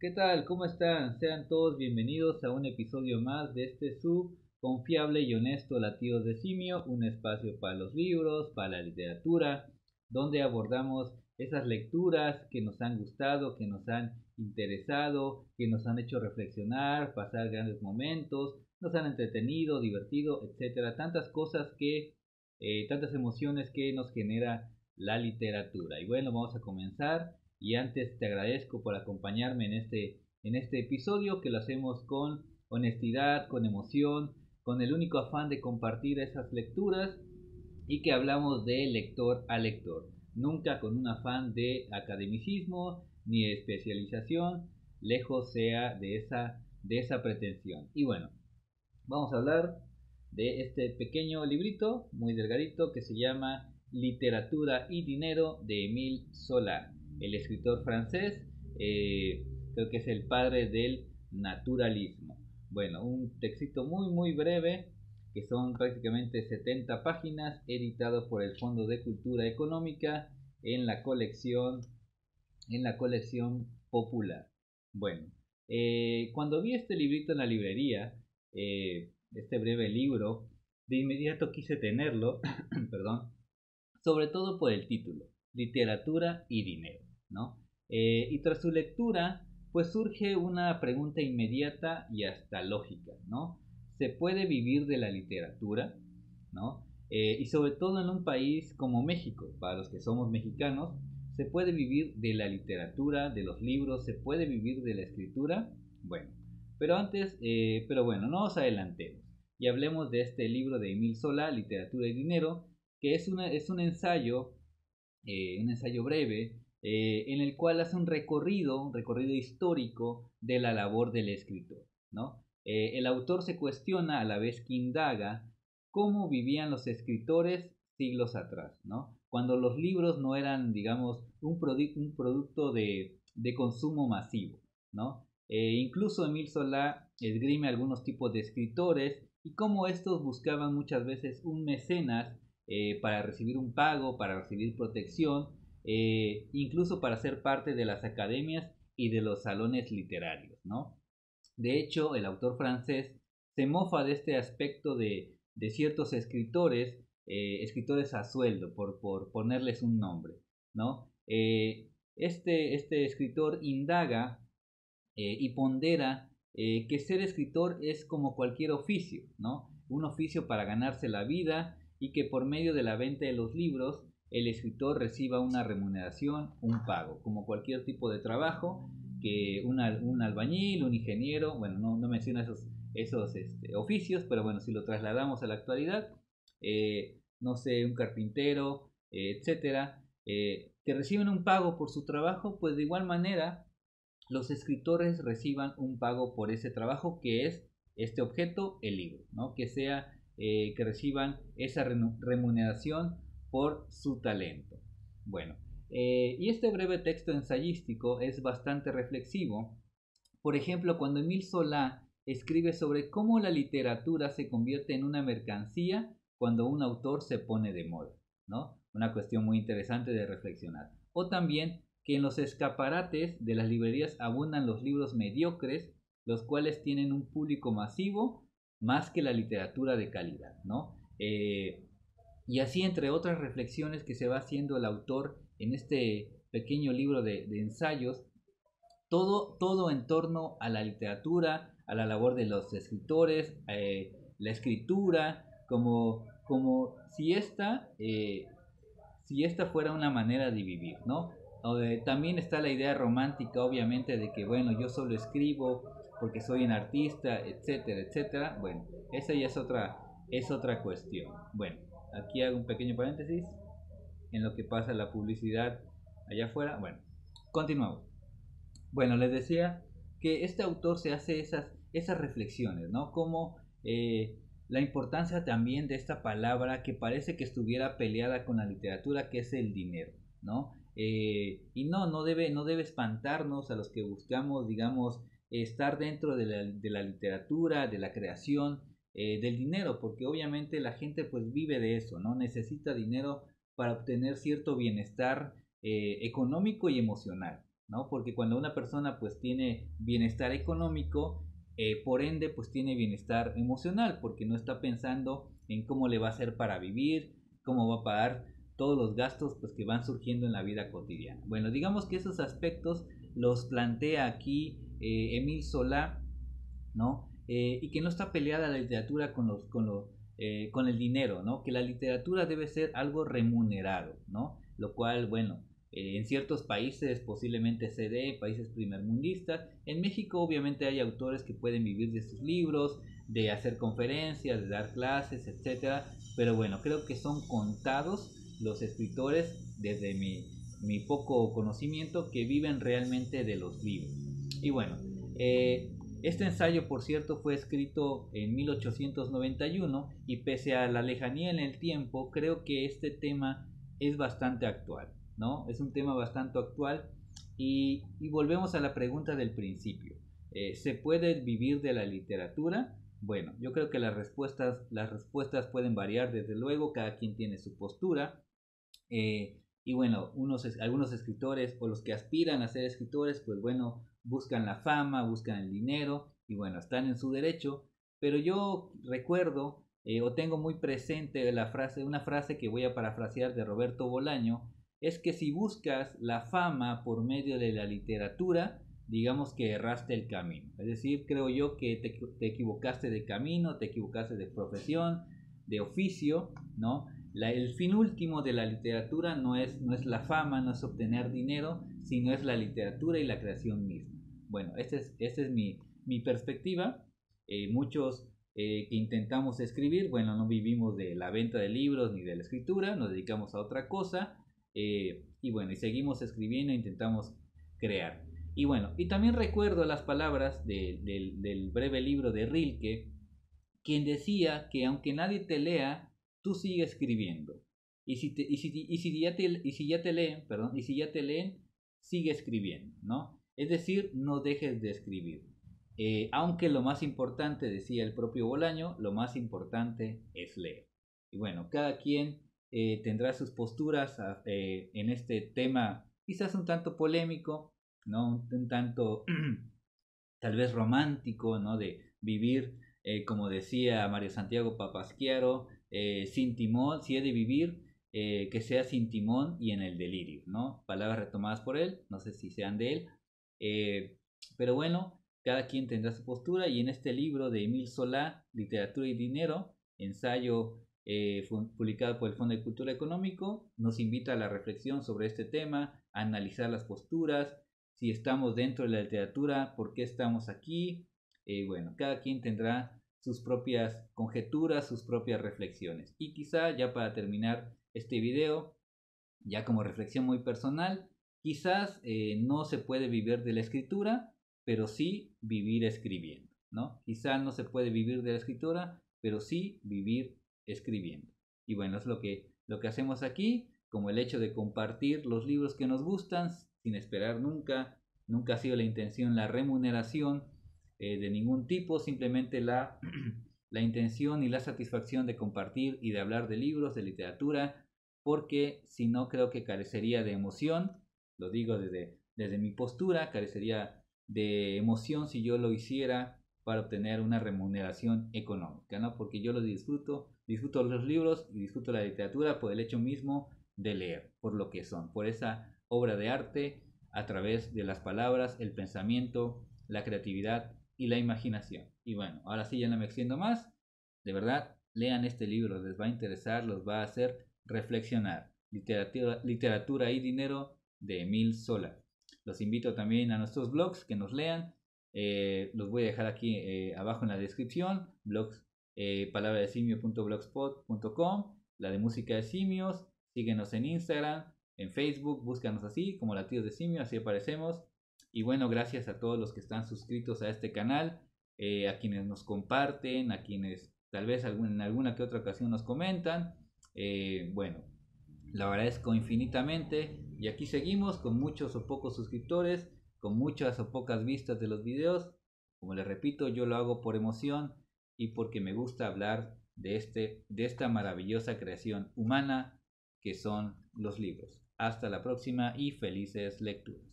¿Qué tal? ¿Cómo están? Sean todos bienvenidos a un episodio más de este su confiable y honesto Latidos de Simio, un espacio para los libros, para la literatura, donde abordamos esas lecturas que nos han gustado, que nos han interesado, que nos han hecho reflexionar, pasar grandes momentos, nos han entretenido, divertido, etcétera, tantas cosas que, eh, tantas emociones que nos genera la literatura. Y bueno, vamos a comenzar y antes te agradezco por acompañarme en este, en este episodio que lo hacemos con honestidad, con emoción, con el único afán de compartir esas lecturas y que hablamos de lector a lector, nunca con un afán de academicismo ni de especialización, lejos sea de esa, de esa pretensión. Y bueno, vamos a hablar de este pequeño librito muy delgadito que se llama Literatura y Dinero de Emile Zola el escritor francés, eh, creo que es el padre del naturalismo. Bueno, un texto muy muy breve, que son prácticamente 70 páginas, editado por el Fondo de Cultura Económica en la colección, en la colección popular. Bueno, eh, cuando vi este librito en la librería, eh, este breve libro, de inmediato quise tenerlo, perdón, sobre todo por el título, Literatura y Dinero. Eh, y tras su lectura, pues surge una pregunta inmediata y hasta lógica, ¿no? ¿Se puede vivir de la literatura? ¿no? Eh, y sobre todo en un país como México, para los que somos mexicanos, ¿se puede vivir de la literatura, de los libros? ¿Se puede vivir de la escritura? Bueno, pero antes, eh, pero bueno, no os adelantemos y hablemos de este libro de Emil Sola, Literatura y Dinero, que es, una, es un ensayo, un ensayo breve eh, en el cual hace un recorrido, recorrido histórico de la labor del escritor. ¿no? Eh, el autor se cuestiona a la vez que indaga cómo vivían los escritores siglos atrás, ¿no? cuando los libros no eran, digamos, un, un producto de, de, consumo masivo. ¿no? Eh, incluso Emil Solá esgrime algunos tipos de escritores y cómo estos buscaban muchas veces un mecenas para recibir un pago, para recibir protección eh, incluso para ser parte de las academias y de los salones literarios, ¿no? De hecho, el autor francés se mofa de este aspecto de, ciertos escritores, eh, escritores a sueldo, por, por, ponerles un nombre, ¿no? Eh, este, este, escritor indaga y pondera que ser escritor es como cualquier oficio, ¿no? Un oficio para ganarse la vida y que por medio de la venta de los libros el escritor reciba una remuneración, un pago, como cualquier tipo de trabajo que un albañil, un ingeniero, bueno, no, no menciona esos, esos este, oficios, pero bueno, si lo trasladamos a la actualidad, eh, no sé, un carpintero, eh, etcétera, eh, que reciben un pago por su trabajo, pues de igual manera los escritores reciban un pago por ese trabajo que es este objeto, el libro, ¿no? que sea que reciban esa remuneración por su talento. Bueno, eh, y este breve texto ensayístico es bastante reflexivo. Por ejemplo, cuando Emil Solá escribe sobre cómo la literatura se convierte en una mercancía cuando un autor se pone de moda, ¿no? Una cuestión muy interesante de reflexionar. O también que en los escaparates de las librerías abundan los libros mediocres, los cuales tienen un público masivo más que la literatura de calidad, ¿no? Eh, y así, entre otras reflexiones que se va haciendo el autor en este pequeño libro de, ensayos, todo, todo en torno a la literatura, a la labor de los escritores, eh, la escritura, como, como si, esta, eh, si esta fuera una manera de vivir, ¿no? también está la idea romántica, obviamente, de que, bueno, yo solo escribo porque soy un artista, etcétera, etcétera. Bueno, esa ya es otra, es otra cuestión. Bueno, aquí hago un pequeño paréntesis en lo que pasa la publicidad allá afuera. Bueno, continuamos. Bueno, les decía que este autor se hace esas, esas reflexiones, ¿no? Como eh, la importancia también de esta palabra que parece que estuviera peleada con la literatura, que es el dinero, ¿no? Eh, y no, no debe, no debe espantarnos a los que buscamos, digamos, estar dentro de la, de la literatura, de la creación, eh, del dinero, porque obviamente la gente pues vive de eso, ¿no? Necesita dinero para obtener cierto bienestar eh, económico y emocional, ¿no? Porque cuando una persona pues tiene bienestar económico, eh, por ende pues tiene bienestar emocional, porque no está pensando en cómo le va a hacer para vivir, cómo va a pagar todos los gastos pues que van surgiendo en la vida cotidiana. Bueno, digamos que esos aspectos los plantea aquí Emil Solá, ¿no? Eh, y que no está peleada la literatura con los, con los con el dinero, ¿no? Que la literatura debe ser algo remunerado, ¿no? Lo cual, bueno, eh, en ciertos países posiblemente se dé, países primermundistas. En México obviamente hay autores que pueden vivir de sus libros, de hacer conferencias, de dar clases, etc. Pero bueno, creo que son contados los escritores desde mi, mi poco conocimiento que viven realmente de los libros. Y bueno, eh, este ensayo, por cierto, fue escrito en 1891 y pese a la lejanía en el tiempo, creo que este tema es bastante actual. ¿no? Es un tema bastante actual y, volvemos a la pregunta del principio. Eh, ¿Se puede vivir de la literatura? Bueno, yo creo que las respuestas, las respuestas pueden variar desde luego, cada quien tiene su postura. Eh, y bueno, unos, algunos escritores o los que aspiran a ser escritores, pues bueno, buscan la fama, buscan el dinero y bueno, están en su derecho. Pero yo recuerdo eh, o tengo muy presente la frase, una frase que voy a parafrasear de Roberto Bolaño, es que si buscas la fama por medio de la literatura, digamos que erraste el camino. Es decir, creo yo que te, equivocaste de camino, te equivocaste de profesión, de oficio, ¿no? El fin último de la literatura no es, no es la fama, no es obtener dinero, sino es la literatura y la creación misma. Bueno, esta es, es mi, perspectiva. Eh, muchos eh, que intentamos escribir, bueno, no vivimos de la venta de libros ni de la escritura, nos dedicamos a otra cosa eh, y bueno, y seguimos escribiendo, intentamos crear. Y bueno, y también recuerdo las palabras del breve libro de Rilke, quien decía que aunque nadie te lea, tú sigues escribiendo. Y si, y si, y si, ya, te, y si ya te leen, perdón, y si ya te leen, sigue escribiendo, ¿no? Es decir, no dejes de escribir. Eh, aunque lo más importante, decía el propio Bolaño, lo más importante es leer. Y bueno, cada quien eh, tendrá sus posturas ah, eh, en este tema quizás un tanto polémico, ¿no? Un, tanto tal vez romántico, ¿no? De vivir, como decía Mario Santiago Papasquiaro, sin timón, si he de vivir, que sea sin timón y en el delirio, ¿no? Palabras retomadas por él, no sé si sean de él, pero bueno, cada quien tendrá su postura y en este libro de Emil Solá, Literatura y Dinero, ensayo eh, publicado por el Fondo de Cultura Económico, nos invita a la reflexión sobre este tema, a analizar las posturas, si estamos dentro de la literatura, por qué estamos aquí. Eh, bueno, cada quien tendrá sus propias conjeturas, sus propias reflexiones. Y quizá ya para terminar este video, ya como reflexión muy personal, quizás eh, no se puede vivir de la escritura, pero sí vivir escribiendo, ¿no? Quizás no se puede vivir de la escritura, pero sí vivir escribiendo. Y bueno, es lo que, lo que hacemos aquí, como el hecho de compartir los libros que nos gustan sin esperar nunca, nunca ha sido la intención la remuneración eh, de ningún tipo, simplemente la, la intención y la satisfacción de compartir y de hablar de libros, de literatura, porque si no creo que carecería de emoción, lo digo desde, desde mi postura, carecería de emoción si yo lo hiciera para obtener una remuneración económica, ¿no? Porque yo lo disfruto, disfruto los libros y disfruto la literatura por el hecho mismo de leer, por lo que son, por esa obra de arte a través de las palabras, el pensamiento, la creatividad y la imaginación. Y bueno, ahora sí ya no me extiendo más. De verdad, lean este libro, les va a interesar, los va a hacer reflexionar. Literatura, literatura y dinero de Emil Sola. Los invito también a nuestros blogs que nos lean eh, los voy a dejar aquí eh, abajo en la descripción. Blogs eh, simio.blogspot.com, la de música de simios. Síguenos en Instagram, en Facebook, búscanos así como Latidos de Simio, así aparecemos. Y bueno, gracias a todos los que están suscritos a este canal, eh, a quienes nos comparten, a quienes tal vez en alguna que otra ocasión nos comentan. bueno, lo agradezco infinitamente y aquí seguimos con muchos o pocos suscriptores con muchas o pocas vistas de los videos. Como les repito, yo lo hago por emoción y porque me gusta hablar de, este, de esta maravillosa creación humana que son los libros. Hasta la próxima y felices lecturas.